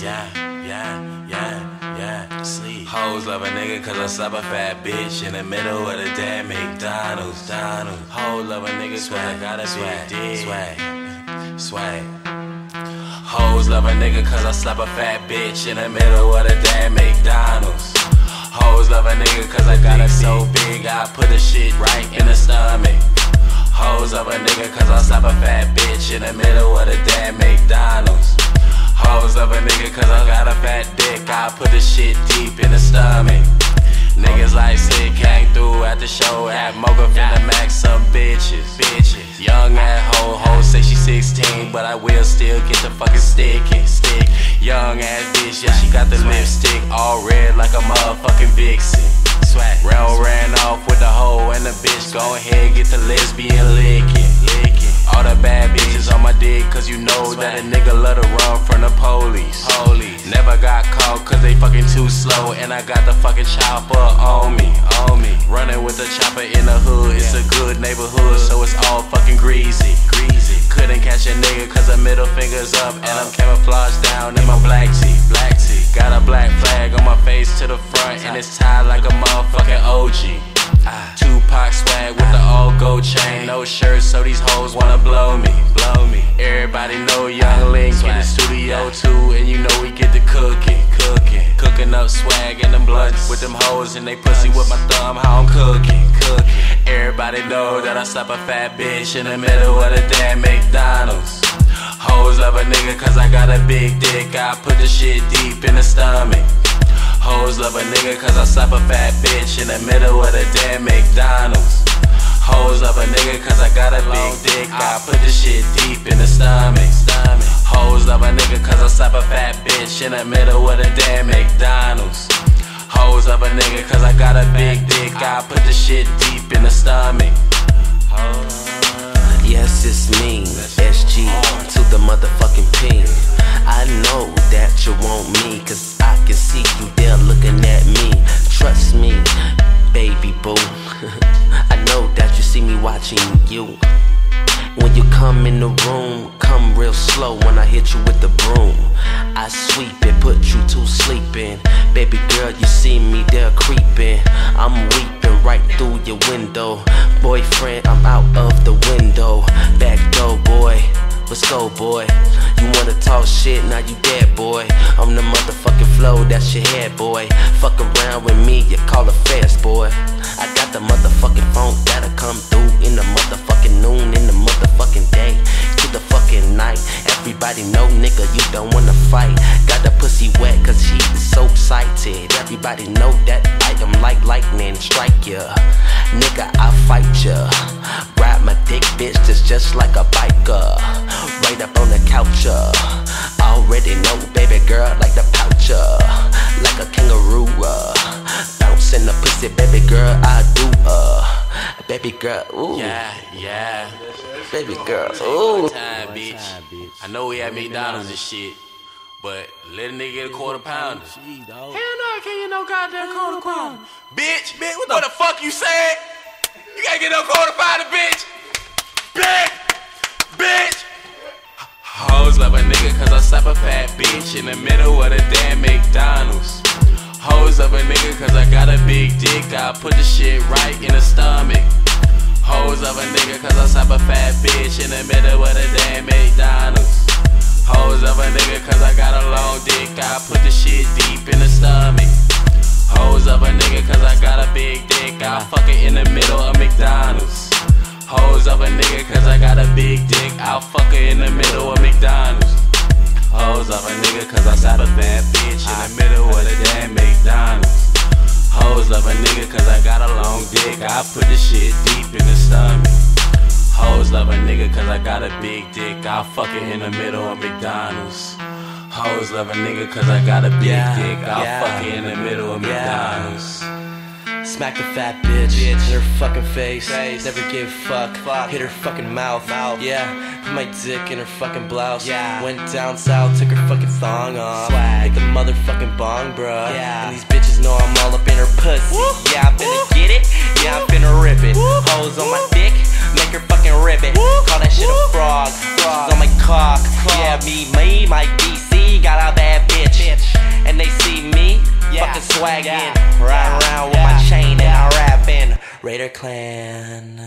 Yeah, yeah, yeah, yeah. Sleep. Hoes love a nigga cause I slap a fat bitch in the middle of the damn McDonald's. Donald. Hoes love a nigga cause I got a swag. Swag. Swag. Hoes love a nigga cause I slap a fat bitch in the middle of the damn McDonald's. Hoes love a nigga cause I got it so big I put the shit right in the stomach. Hoes love a nigga cause I slap a fat bitch in the middle of the damn McDonald's. Hoes love a nigga cause I got a fat dick. I put the shit deep in the stomach. Niggas like Sid came through at the show at Mocha finna max some bitches. Bitches. Young at hoe, hoe say she 16, but I will still get the fucking sticky. Stick. Young ass bitch, yeah, she got the lipstick all red like a motherfucking vixen. Swag. Rail ran off with the hoe and the bitch. Go ahead, get the lesbian licking. Bitches on my dick, cause you know that a nigga love to run from the police. Police. Never got caught cause they fucking too slow, and I got the fucking chopper on me. On me. Running with the chopper in the hood, it's a good neighborhood, so it's all fucking greasy. Greasy. Couldn't catch a nigga cause the middle finger's up, and I'm camouflaged down in my black tee. Black tee. Got a black flag on my face to the front, and it's tied like a motherfucking OG. Ah. Tupac gold chain, no shirt, so these hoes wanna blow me, blow me. Everybody know Young Link in the studio too, and you know we get the cooking, cooking, cooking up swag and them blunts with them hoes and they pussy with my thumb, how I'm cooking, cooking. Everybody know that I slap a fat bitch in the middle of the damn McDonald's. Hoes love a nigga cause I got a big dick, I put the shit deep in the stomach. Hoes love a nigga cause I slap a fat bitch in the middle of the damn McDonald's. Hoes love a nigga cause I got a big dick, I put the shit deep in the stomach. Hoes love a nigga cause I slap a fat bitch in the middle of the damn McDonald's. Hoes love a nigga cause I got a big dick, I put the shit deep in the stomach. Yes, it's me, SG to the motherfucking P. I know that you want me, cause I can see you there looking at me. Trust me, baby boo. watching you. When you come in the room, come real slow when I hit you with the broom. I sweep it, put you to sleeping. Baby girl, you see me there creeping. I'm weeping right through your window. Boyfriend, I'm out of the window. Back door, boy. Let's go, boy. You wanna talk shit, now you dead, boy. I'm the motherfucking flow, that's your head, boy. Fuck around with me, you call it fast, boy. I got the motherfucking phone that'll come through motherfucking day, to the fucking night. Everybody know, nigga, you don't wanna fight. Got the pussy wet, cause he is so excited. Everybody know that I am like lightning, strike ya. Nigga, I fight ya. Ride my dick, bitch, that's just like a biker. Baby girl, ooh. Yeah, yeah. Baby girl, Ooh. Time, bitch. I know we at McDonald's and shit, but let a nigga get a quarter pounder. Hell no, I can't get no goddamn quarter pounder. Bitch, bitch, what the fuck you said? You can't get no quarter pounder, bitch. Bitch, bitch. Hoes love a nigga cause I slap a fat bitch in the middle of the damn McDonald's. Hoes love a nigga cause I got a big dick, I put the shit right in the stomach. Hoes love a nigga cause I slap a fat bitch in the middle of the damn McDonald's. Hoes love a nigga cause I got a long dick, I put the shit deep in the stomach. Hoes love a nigga cause I got a big dick, I fuck it in the middle of McDonald's. Hoes of a nigga cause I got a big dick, I'll fuck her in the middle of McDonald's. Hoes of a nigga cause I slap a fat bitch in the middle of the damn McDonald's. Hoes of a nigga cause I got a long dick, I put the shit deep in the stomach. Hoes love a nigga cause I got a big dick, I'll fuck it in the middle of McDonald's. Hoes love a nigga cause I got a big Yeah, dick, I'll yeah. fuck it in the middle of. McDonald's. Smack the fat bitch, in her fucking face. Never give a fuck. Hit her fucking mouth. Yeah, put my dick in her fucking blouse. Yeah. Went down south, took her fucking thong off. Swag. Like a motherfucking bong, bruh. Yeah. And these bitches know I'm all up in her pussy. Yeah, I'm finna get it. swaggin'. Riding around with my chain and I rappin'. Raider Clan.